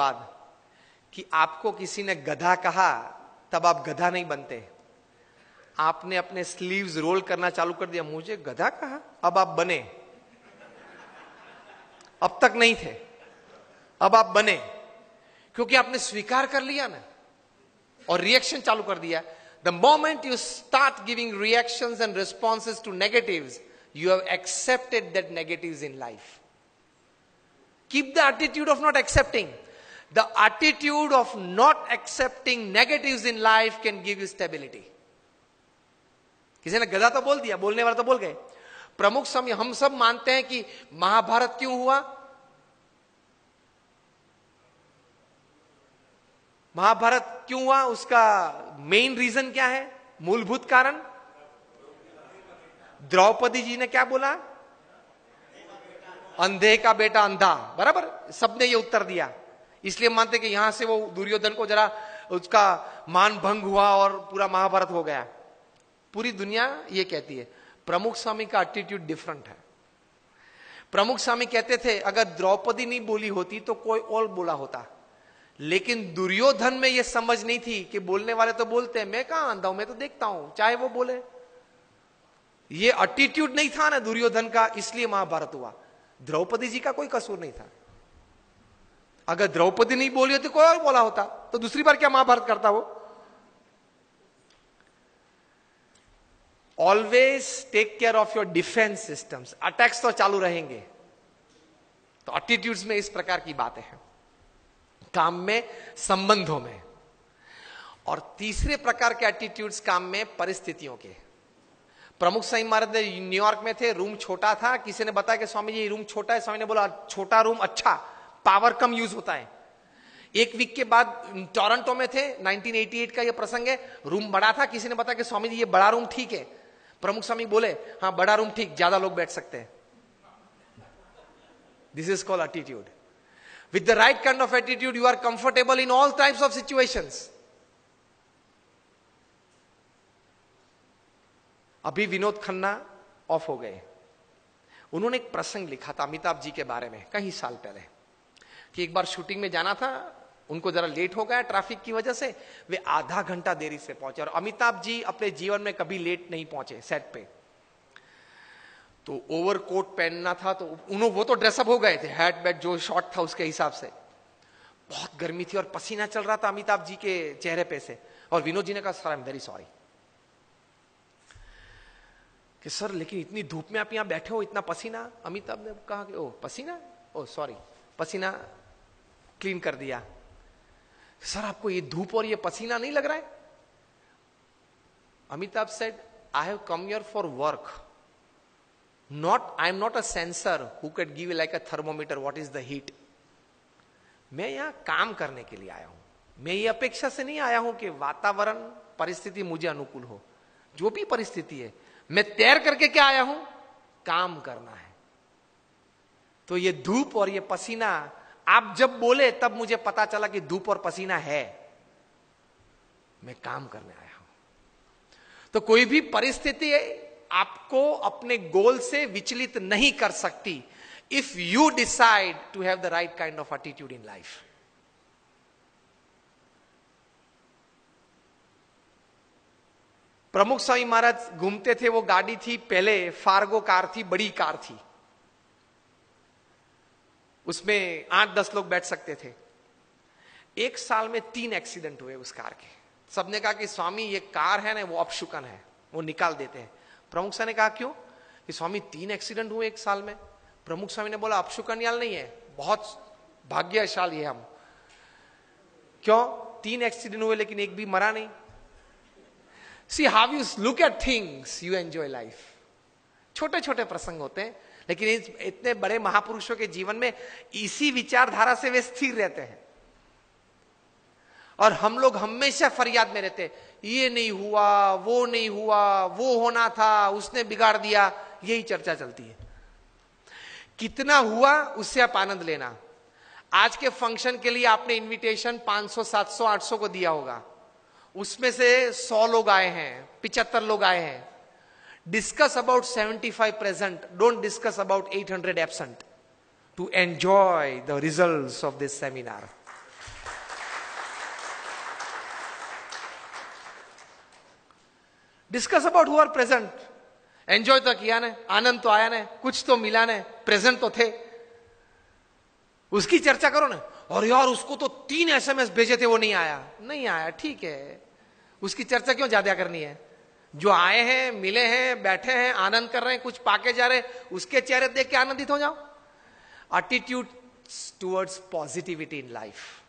बाद कि आपको किसी ने गधा कहा, तब आप गधा नहीं बनते। आपने अपने स्लीव्स रोल करना चालू कर दिया, मुझे गधा कहा? अब आप बने। अब तक नहीं थे। अब आप बने। क्योंकि आपने स्वीकार कर लिया ना। और रिएक्शन चालू कर दिया। The moment you start giving reaction and responses to negative you have accepted that negative in life keep the attitude of not accepting the attitude of not accepting negative in life can give you stability किसी ने गधा तो बोल दिया, बोलने वाला तो बोल गए। प्रमुख समय हम सब मानते हैं कि महाभारत क्यों हुआ? महाभारत क्यों हुआ? उसका मेन रीजन क्या है? मूलभूत कारण? द्रौपदी जी ने क्या बोला? अंधे का बेटा अंधा। बराबर? सबने ये उत्तर दिया। इसलिए मानते कि यहाँ से वो दुर्योधन को जरा उसका मान भंग हुआ और पूरा महाभारत हो गया। पूरी दुनिया ये कहती है, प्रमुख स्वामी का एटीट्यूड डिफरेंट है। प्रमुख स्वामी कहते थे, अगर द्रौपदी नहीं बोली होती तो कोई और बोला होता। लेकिन दुर्योधन में यह समझ नहीं थी कि बोलने वाले तो बोलते हैं, मैं कहाँ आंधा हूँ, मैं तो देखता हूँ, चाहे वो बोले। ये एटीट्यूड नहीं था ना दुर्योधन का, इसलिए महाभारत हुआ। द्रौपदी जी का कोई कसूर नहीं था। अगर द्रौपदी नहीं बोली होती, कोई और बोला होता तो दूसरी बार क्या महाभारत करता वो? Always take care of your defence systems attacks तो चालू रहेंगे। तो एटीट्यूड्स में इस प्रकार की बातें हैं। काम में, संबंधों में। और तीसरे प्रकार के एटीट्यूड्स काम में, परिस्थितियों के। प्रमुख सही महाराज न्यूयॉर्क में थे, रूम छोटा था, किसी ने बताया कि स्वामी जी रूम छोटा है? स्वामी ने बोला, छोटा रूम अच्छा। पावर कम यूज़ होता है। एक वीक के बाद टोरंटो में थे 1988 का ये प्रसंग है, रूम बड़ा था, किसी ने बताया कि स्वामी जी, ये बड़ा रूम ठीक है। प्रमुख स्वामी बोले हाँ बड़ा रूम ठीक, ज़्यादा लोग बैठ सकते हैं। This is call attitude with the right kind of attitude you are comfortable in all types of situations अभी विनोद खन्ना ऑफ़ हो गए। उन्होंने एक प्रसंग लिखा था अमिताभ जी के बारे में कई साल पहले। कि एक बार शूटिंग में जाना था, उनको जरा लेट हो गया ट्रैफ़िक की वजह से, वे आधा घंटा देरी से पहुँचे। और अमिताभ जी अपने जीवन में कभी लेट नहीं पहुँचे सेट पे। तो ओवर कोट पहनना था तो उन्होंने वो तो ड्रेसअप हो गए थे हैट बैट जो शॉर्ट था उसके हिसाब से। बहुत गर्मी थी और पसीना चल रहा था अमिताभ जी के चेहरे पे से। और विनोद जी ने कहा sir I am very sorry कि सर लेकिन इतनी धूप में आप यहाँ बैठे हो, इतना पसीना? अमिताभ ने कहा कि ओ पसीना? ओ सॉरी पसीना क्लीन कर दिया। सर, आपको ये धूप और ये पसीना नहीं लग रहा है? Amitabh said I have come here for work not I am not a sensor who can give like a thermometer what is the heat मैं यहाँ काम करने के लिए आया हूँ। मैं ये अपेक्षा से नहीं आया हूँ कि वातावरण, परिस्थिति मुझे अनुकूल हो। जो भी परिस्थिति है, मैं तैर करके क्या आया हूँ? काम करना है। तो ये धूप और ये पसीना, आप जब बोले तब मुझे पता चला कि धूप और पसीना है। मैं काम करने आया हूँ। तो कोई भी परिस्थिति आपको अपने गोल से विचलित नहीं कर सकती। If you decide to have the right kind of attitude in life Pramukh Swami Maharaj घूमते थे, वो गाड़ी थी, पहले फार्गो कार थी, बड़ी कार थी। उसमें आठ दस लोग बैठ सकते थे। एक साल में तीन एक्सीडेंट हुए उस कार के। सबने कहा कि, स्वामी, ये कार है ना, वो अपशुकन है, वो निकाल देते हैं। प्रमुख स्वामी ने कहा, क्यों? कि, स्वामी, तीन एक्सीडेंट हुए एक साल में। प्रमुख स्वामी ने बोला अपशुकन याल नहीं है, बहुत भाग्यशाली है हम। क्यों? तीन एक्सीडेंट हुए, लेकिन एक भी मरा नहीं? See how you look at things you enjoy life छोटे छोटे प्रसंग होते हैं। लेकिन इतने बड़े महापुरुषों के जीवन में इसी विचारधारा से वे स्थिर रहते हैं। और हम लोग हमेशा फरियाद में रहते ये नहीं हुआ वो नहीं हुआ वो होना था उसने बिगाड़ दिया यही चर्चा चलती है। कितना हुआ उससे आप आनंद लेना। आज के फ़ंक्शन के लिए आपने इनविटेशन 500, 700, 800 को दिया होगा। उसमें से 100 लोग आए हैं पिचहत्तर लोग आए हैं। Discuss about 75 present, don't discuss about 800 absent to enjoy the results of this seminar. Discuss about हुआ प्रेजेंट एंजॉय तो किया ने आनंद तो आया ने कुछ तो मिला ने प्रेजेंट तो थे उसकी चर्चा करो ना और यार उसको तो तीन एसएमएस भेजे थे वो नहीं आया नहीं आया ठीक है उसकी चर्चा क्यों ज़्यादा करनी है जो आए हैं, मिले हैं, बैठे हैं, आनंद कर रहे हैं, कुछ पाके जा रहे हैं, उसके चेहरे देख के आनंदित हो जाओ। Attitude towards positivity in life